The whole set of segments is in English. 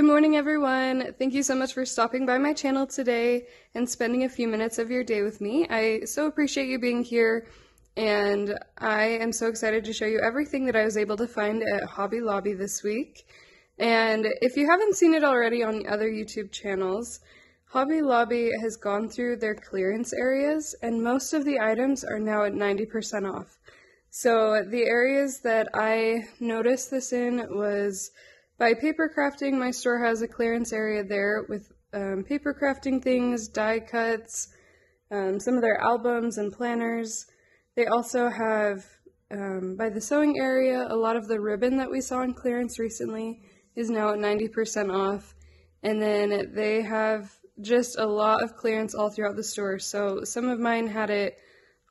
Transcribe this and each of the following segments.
Good morning, everyone. Thank you so much for stopping by my channel today and spending a few minutes of your day with me. I so appreciate you being here, and I am so excited to show you everything that I was able to find at Hobby Lobby this week. And if you haven't seen it already on other YouTube channels, Hobby Lobby has gone through their clearance areas, and most of the items are now at 90% off. So the areas that I noticed this in was by paper crafting, my store has a clearance area there with um, paper crafting things, die cuts, um, some of their albums and planners. They also have, um, by the sewing area, a lot of the ribbon that we saw in clearance recently is now at 90% off. And then they have just a lot of clearance all throughout the store. So some of mine had it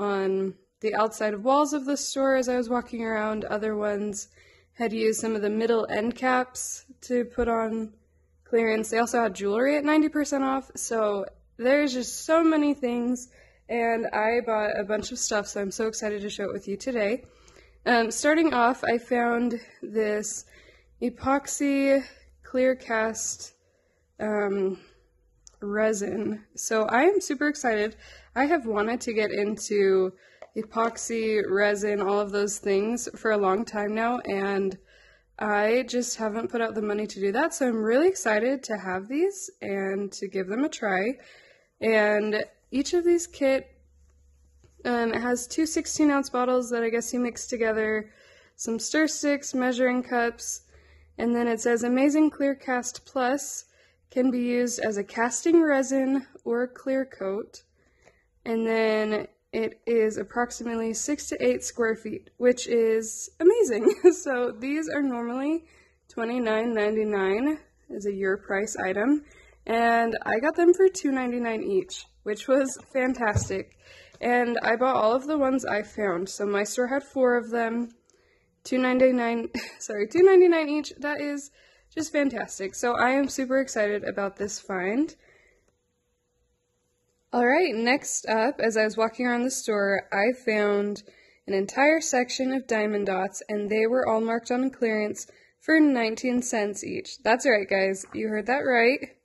on the outside walls of the store as I was walking around. Other ones had used some of the middle end caps to put on clearance. They also had jewelry at 90% off, so there's just so many things, and I bought a bunch of stuff, so I'm so excited to show it with you today. Um, starting off, I found this epoxy clear cast um, resin. So I am super excited. I have wanted to get into epoxy, resin, all of those things for a long time now, and I just haven't put out the money to do that. So I'm really excited to have these and to give them a try. And each of these kit um, has two 16 ounce bottles that I guess you mix together, some stir sticks, measuring cups, and then it says Amazing Clear Cast Plus can be used as a casting resin or clear coat. And then it is approximately six to eight square feet, which is amazing. so these are normally $29.99 as a year price item, and I got them for $2.99 each, which was fantastic. And I bought all of the ones I found. So my store had four of them, $2.99, sorry, $2.99 each. That is just fantastic. So I am super excited about this find. Alright, next up, as I was walking around the store, I found an entire section of diamond dots, and they were all marked on clearance for 19 cents each. That's right, guys, you heard that right.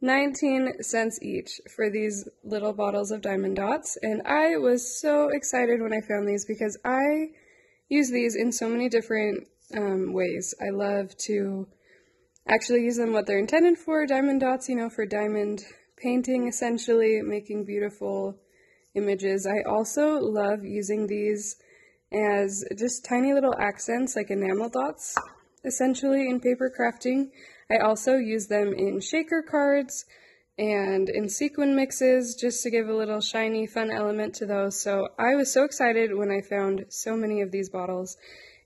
19 cents each for these little bottles of diamond dots, and I was so excited when I found these because I use these in so many different um, ways. I love to actually use them what they're intended for, diamond dots, you know, for diamond painting essentially, making beautiful images. I also love using these as just tiny little accents like enamel dots essentially in paper crafting. I also use them in shaker cards and in sequin mixes just to give a little shiny fun element to those. So I was so excited when I found so many of these bottles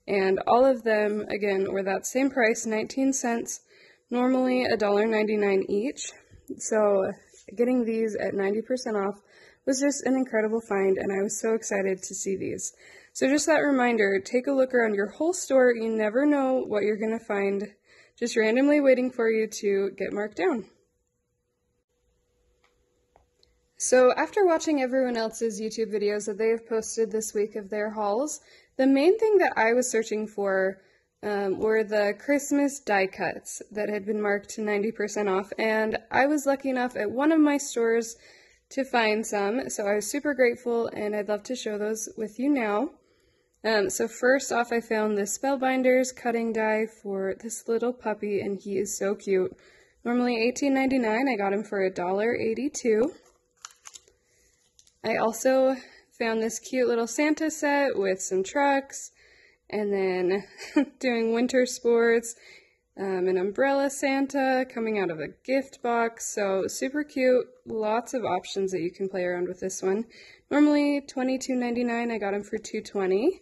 and all of them again were that same price 19 cents normally $1.99 each so getting these at 90% off was just an incredible find, and I was so excited to see these. So just that reminder, take a look around your whole store. You never know what you're going to find just randomly waiting for you to get marked down. So after watching everyone else's YouTube videos that they have posted this week of their hauls, the main thing that I was searching for um, were the Christmas die cuts that had been marked to 90% off, and I was lucky enough at one of my stores to find some, so I was super grateful, and I'd love to show those with you now. Um, so first off, I found the Spellbinders cutting die for this little puppy, and he is so cute. Normally $18.99, I got him for $1.82. I also found this cute little Santa set with some trucks, and then doing winter sports, um, an umbrella Santa coming out of a gift box. So super cute. Lots of options that you can play around with this one. Normally $22.99. I got them for $2.20.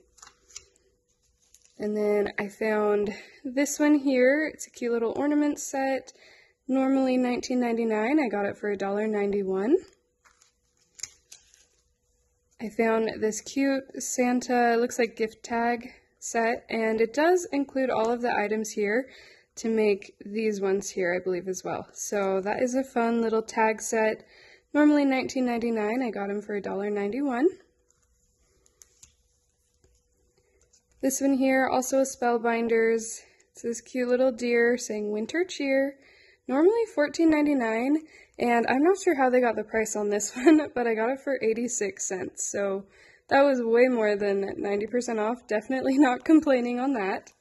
And then I found this one here. It's a cute little ornament set. Normally $19.99. I got it for $1.91. I found this cute Santa, looks like gift tag set, and it does include all of the items here to make these ones here, I believe, as well. So that is a fun little tag set. Normally $19.99, I got them for $1.91. This one here, also a Spellbinders It's this cute little deer saying winter cheer. Normally $14.99, and I'm not sure how they got the price on this one, but I got it for 86 cents. So that was way more than 90% off. Definitely not complaining on that.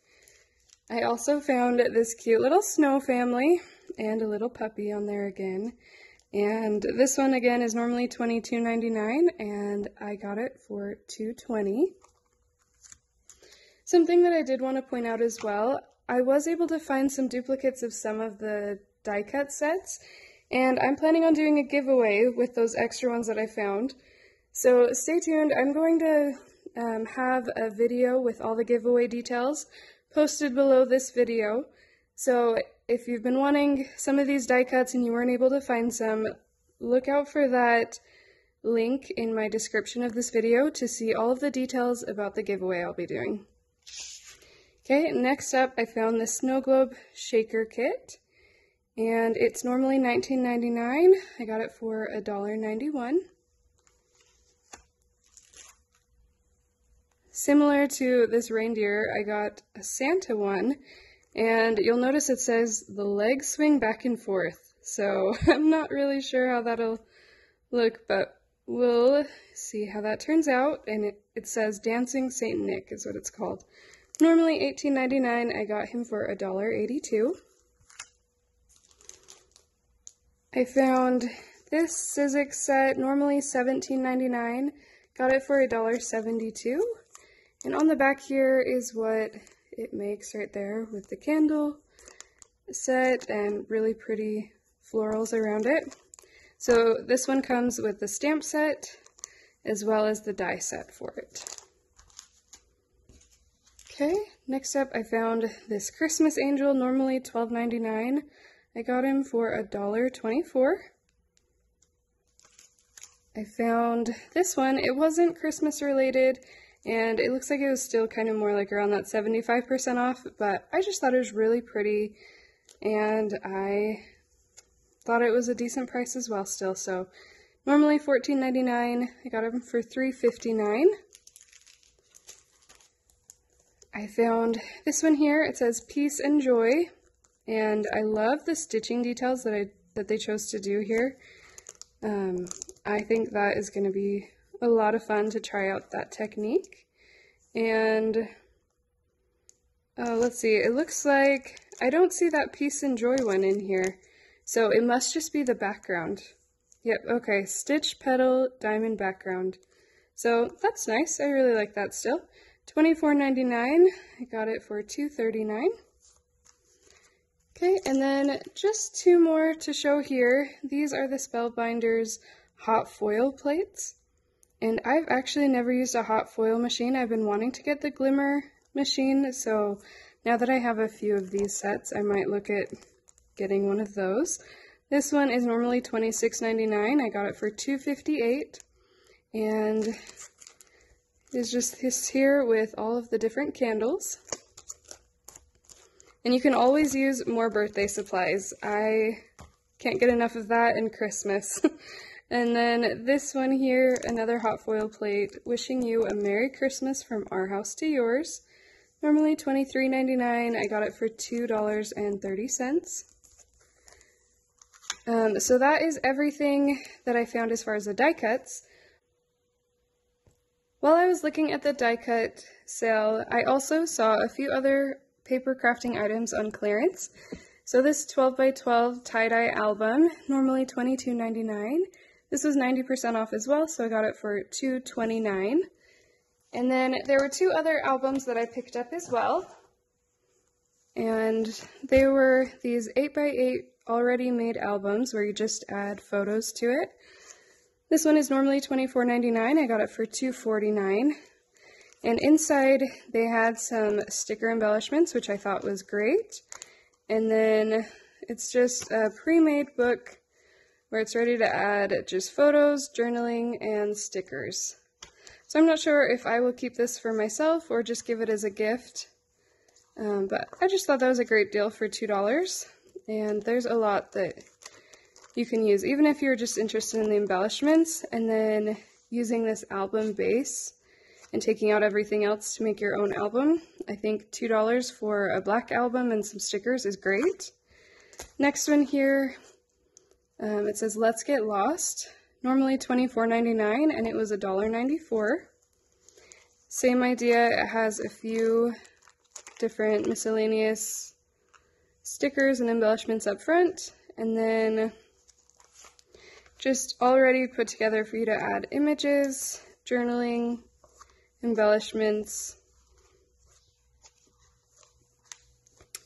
I also found this cute little snow family and a little puppy on there again. And this one again is normally $22.99 and I got it for $2.20. Something that I did want to point out as well, I was able to find some duplicates of some of the die cut sets and I'm planning on doing a giveaway with those extra ones that I found. So stay tuned. I'm going to um, have a video with all the giveaway details posted below this video. So if you've been wanting some of these die cuts and you weren't able to find some, look out for that link in my description of this video to see all of the details about the giveaway I'll be doing. Okay, next up I found the Snow Globe Shaker Kit, and it's normally $19.99. I got it for $1.91. Similar to this reindeer, I got a Santa one, and you'll notice it says the legs swing back and forth. So I'm not really sure how that'll look, but we'll see how that turns out. And it, it says Dancing Saint Nick is what it's called. Normally $18.99, I got him for $1.82. I found this Sizzix set, normally $17.99, got it for $1.72. And on the back here is what it makes right there with the candle set and really pretty florals around it. So this one comes with the stamp set as well as the die set for it. Okay, next up I found this Christmas angel, normally $12.99. I got him for $1.24. I found this one. It wasn't Christmas related, and it looks like it was still kind of more like around that 75% off, but I just thought it was really pretty, and I thought it was a decent price as well still, so normally $14.99, I got them for $3.59. I found this one here, it says Peace and Joy, and I love the stitching details that I that they chose to do here. Um, I think that is going to be a lot of fun to try out that technique. And uh, let's see, it looks like I don't see that peace and joy one in here. So it must just be the background. Yep, okay, stitch petal diamond background. So that's nice. I really like that still. $24.99. I got it for $2.39. Okay, and then just two more to show here. These are the Spellbinders hot foil plates. And I've actually never used a hot foil machine. I've been wanting to get the Glimmer machine, so now that I have a few of these sets, I might look at getting one of those. This one is normally $26.99. I got it for $2.58, and it's just this here with all of the different candles. And you can always use more birthday supplies. I can't get enough of that in Christmas. And then this one here, another hot foil plate, wishing you a Merry Christmas from our house to yours. Normally $23.99, I got it for $2.30. Um, so that is everything that I found as far as the die cuts. While I was looking at the die cut sale, I also saw a few other paper crafting items on clearance. So this 12 by 12 tie-dye album, normally $22.99. This was 90% off as well, so I got it for $2.29. And then there were two other albums that I picked up as well. And they were these 8x8 already made albums where you just add photos to it. This one is normally $24.99. I got it for $2.49. And inside they had some sticker embellishments, which I thought was great. And then it's just a pre-made book where it's ready to add just photos, journaling, and stickers. So I'm not sure if I will keep this for myself or just give it as a gift. Um, but I just thought that was a great deal for $2. And there's a lot that you can use, even if you're just interested in the embellishments. And then using this album base and taking out everything else to make your own album. I think $2 for a black album and some stickers is great. Next one here, um, it says Let's Get Lost. Normally $24.99 and it was $1.94. Same idea, it has a few different miscellaneous stickers and embellishments up front, and then just already put together for you to add images, journaling, embellishments.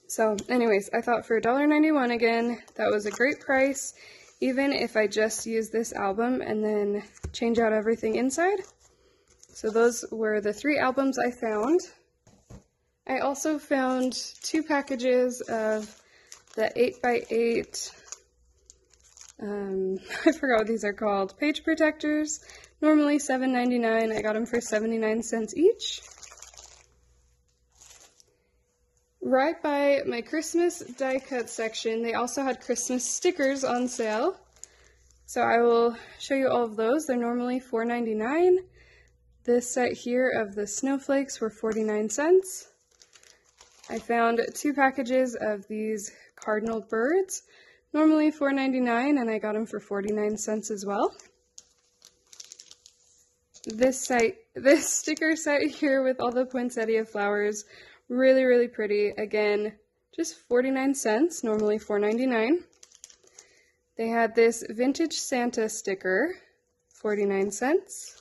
So anyways, I thought for $1.91 again, that was a great price, even if I just use this album and then change out everything inside. So those were the three albums I found. I also found two packages of the 8x8, um, I forgot what these are called, page protectors. Normally $7.99, I got them for 79 cents each. Right by my Christmas die cut section, they also had Christmas stickers on sale. So I will show you all of those. They're normally $4.99. This set here of the snowflakes were 49 cents. I found two packages of these cardinal birds, normally $4.99 and I got them for 49 cents as well. This site, this sticker set here with all the poinsettia flowers, really, really pretty. Again, just 49 cents, normally $4.99. They had this vintage Santa sticker, 49 cents.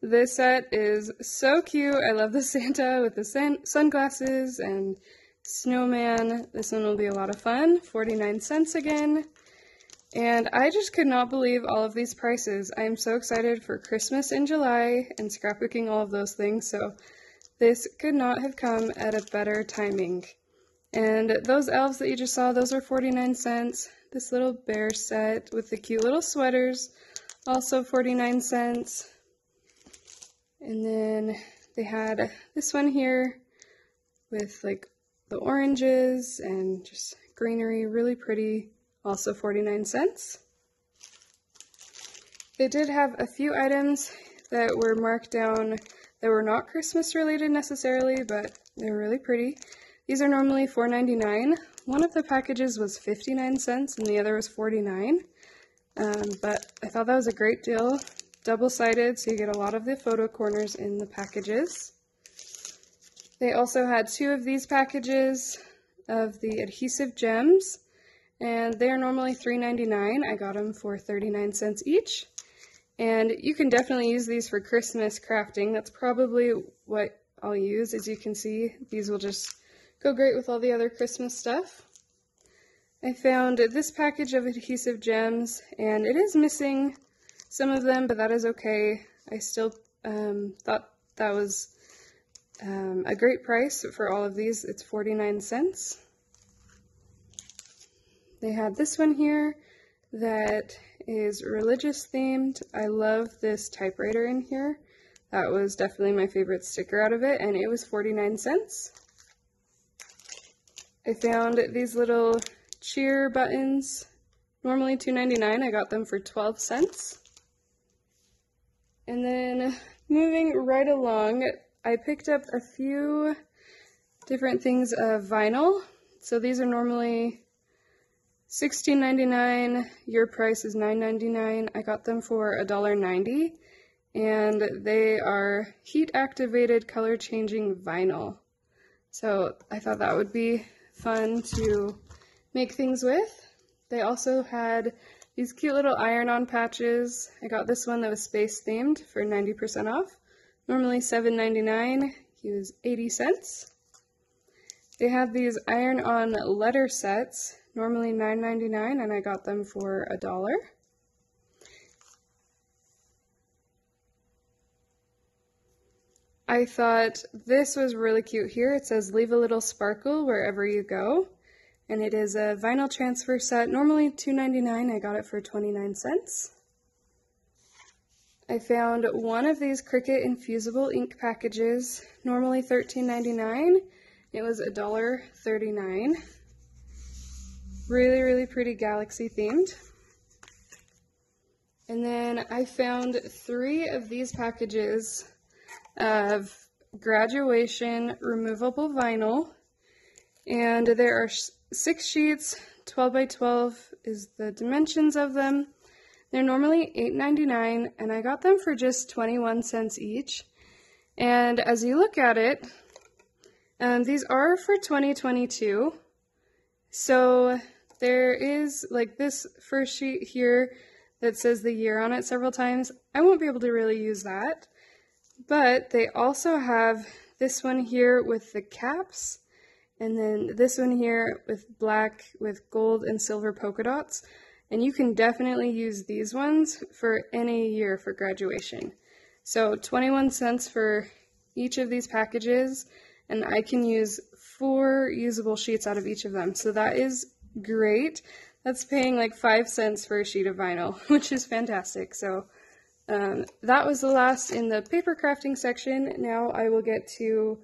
This set is so cute. I love the Santa with the sun sunglasses and snowman. This one will be a lot of fun. 49 cents again. And I just could not believe all of these prices. I am so excited for Christmas in July and scrapbooking all of those things, so this could not have come at a better timing. And those elves that you just saw, those are 49 cents. This little bear set with the cute little sweaters, also 49 cents. And then they had this one here with like the oranges and just greenery, really pretty, also 49 cents. They did have a few items that were marked down that were not Christmas related necessarily, but they were really pretty. These are normally $4.99. One of the packages was 59 cents and the other was 49 um, but I thought that was a great deal double-sided, so you get a lot of the photo corners in the packages. They also had two of these packages of the adhesive gems, and they are normally $3.99. I got them for 39 cents each. And you can definitely use these for Christmas crafting. That's probably what I'll use. As you can see, these will just go great with all the other Christmas stuff. I found this package of adhesive gems, and it is missing some of them, but that is okay. I still um, thought that was um, a great price for all of these. It's 49 cents. They had this one here that is religious themed. I love this typewriter in here. That was definitely my favorite sticker out of it, and it was 49 cents. I found these little cheer buttons, normally $2.99. I got them for 12 cents. And then moving right along, I picked up a few different things of vinyl. So these are normally $16.99. Your price is $9.99. I got them for $1.90. And they are heat activated color changing vinyl. So I thought that would be fun to make things with. They also had these cute little iron-on patches. I got this one that was space themed for 90% off. Normally $7.99, he was 80 cents. They have these iron-on letter sets, normally $9.99, and I got them for a dollar. I thought this was really cute here. It says, leave a little sparkle wherever you go and it is a vinyl transfer set. Normally $2.99, I got it for 29 cents. I found one of these Cricut infusible ink packages, normally $13.99. It was $1.39. Really, really pretty galaxy themed. And then I found three of these packages of graduation removable vinyl. And there are six sheets, 12 by 12 is the dimensions of them. They're normally $8.99 and I got them for just 21 cents each. And as you look at it, um, these are for 2022. So there is like this first sheet here that says the year on it several times. I won't be able to really use that. But they also have this one here with the caps, and then this one here with black with gold and silver polka dots. And you can definitely use these ones for any year for graduation. So 21 cents for each of these packages, and I can use four usable sheets out of each of them. So that is great. That's paying like five cents for a sheet of vinyl, which is fantastic. So um, that was the last in the paper crafting section. Now I will get to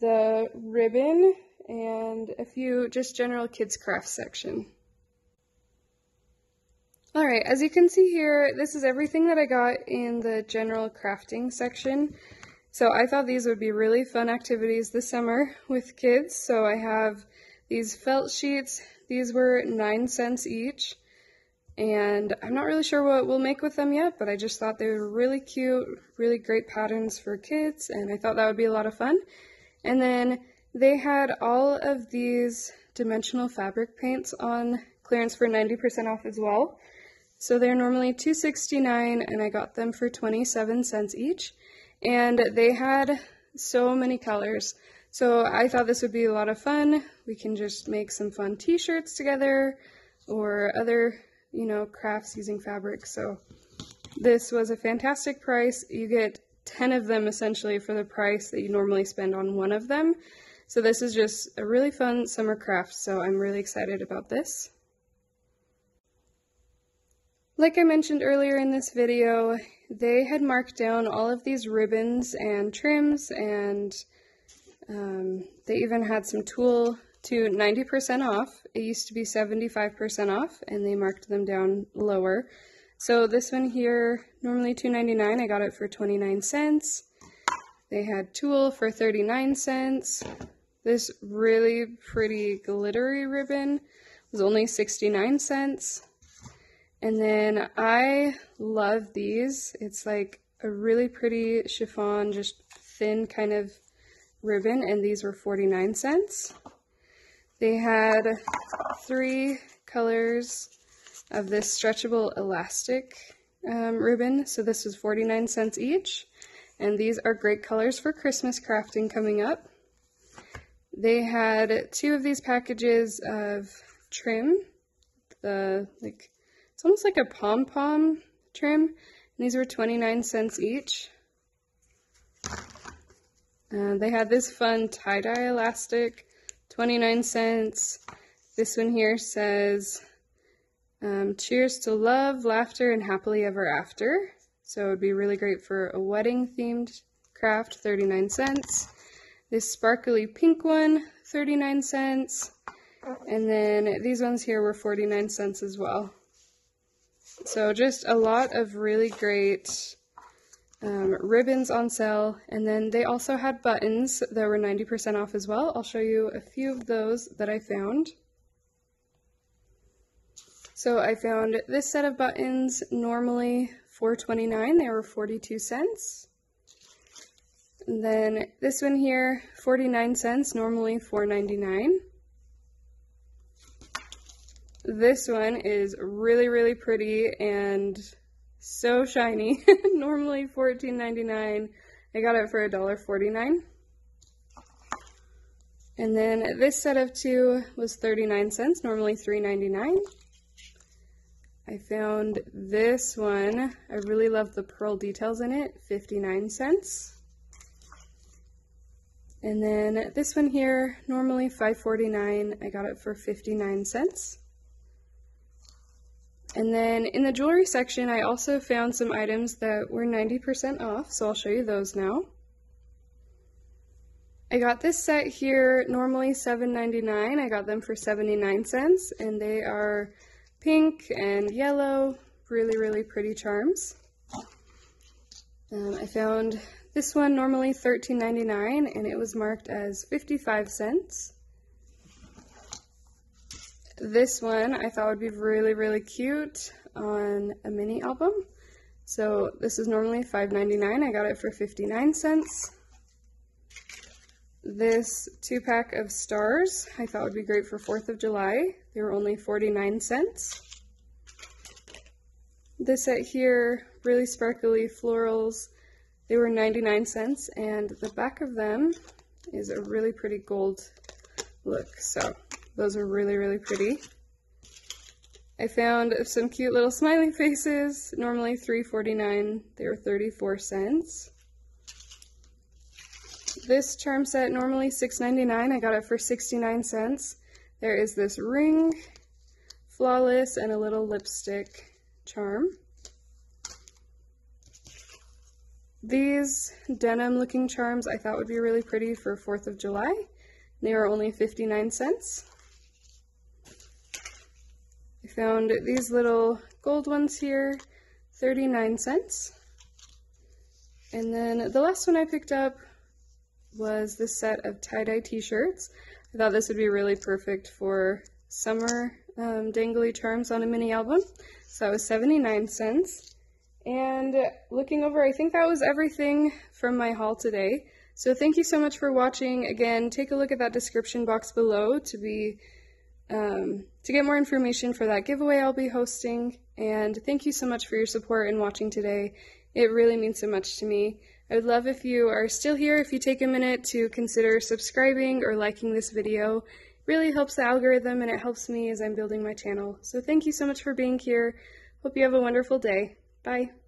the ribbon and a few just general kids craft section. Alright, as you can see here, this is everything that I got in the general crafting section. So I thought these would be really fun activities this summer with kids. So I have these felt sheets. These were 9 cents each. And I'm not really sure what we'll make with them yet, but I just thought they were really cute, really great patterns for kids, and I thought that would be a lot of fun. And then they had all of these dimensional fabric paints on clearance for 90% off as well. So they're normally $2.69 and I got them for 27 cents each and they had so many colors. So I thought this would be a lot of fun. We can just make some fun t-shirts together or other, you know, crafts using fabric. So this was a fantastic price. You get 10 of them essentially for the price that you normally spend on one of them. So this is just a really fun summer craft, so I'm really excited about this. Like I mentioned earlier in this video, they had marked down all of these ribbons and trims and um, they even had some tulle to 90% off. It used to be 75% off and they marked them down lower. So this one here, normally $2.99, I got it for 29 cents. They had tulle for 39 cents. This really pretty glittery ribbon was only 69 cents. And then I love these. It's like a really pretty chiffon, just thin kind of ribbon, and these were 49 cents. They had three colors of this stretchable elastic um, ribbon, so this was 49 cents each. And these are great colors for Christmas crafting coming up. They had two of these packages of trim, the like it's almost like a pom-pom trim. And these were 29 cents each. Uh, they had this fun tie-dye elastic, 29 cents. This one here says, um, cheers to love, laughter, and happily ever after. So it would be really great for a wedding themed craft, 39 cents. This sparkly pink one, 39 cents. And then these ones here were 49 cents as well. So just a lot of really great um, ribbons on sale. And then they also had buttons that were 90% off as well. I'll show you a few of those that I found. So I found this set of buttons normally $4.29. They were 42 cents. And then this one here, 49 cents, normally $4.99. This one is really, really pretty and so shiny. Normally $14.99. I got it for $1.49. And then this set of two was 39 cents, normally $3.99. I found this one. I really love the pearl details in it, 59 cents. And then this one here, normally $5.49. I got it for 59 cents. And then in the jewelry section, I also found some items that were 90% off, so I'll show you those now. I got this set here, normally $7.99. I got them for 79 cents, and they are pink and yellow, really, really pretty charms. Um, I found this one normally $13.99 and it was marked as 55 cents. This one I thought would be really, really cute on a mini album. So this is normally $5.99. I got it for 59 cents. This two pack of stars I thought would be great for 4th of July. They were only 49 cents. This set here, really sparkly florals, they were 99 cents and the back of them is a really pretty gold look. So those are really, really pretty. I found some cute little smiley faces, normally $3.49, they were 34 cents. This charm set, normally $6.99, I got it for 69 cents. There is this ring, flawless, and a little lipstick charm. These denim looking charms I thought would be really pretty for 4th of July. They were only 59 cents. Found these little gold ones here, 39 cents. And then the last one I picked up was this set of tie-dye t-shirts. I thought this would be really perfect for summer um, dangly charms on a mini album. So that was 79 cents. And looking over, I think that was everything from my haul today. So thank you so much for watching. Again, take a look at that description box below to be um, to get more information for that giveaway I'll be hosting. And thank you so much for your support and watching today. It really means so much to me. I would love if you are still here, if you take a minute to consider subscribing or liking this video. It really helps the algorithm and it helps me as I'm building my channel. So thank you so much for being here. Hope you have a wonderful day. Bye.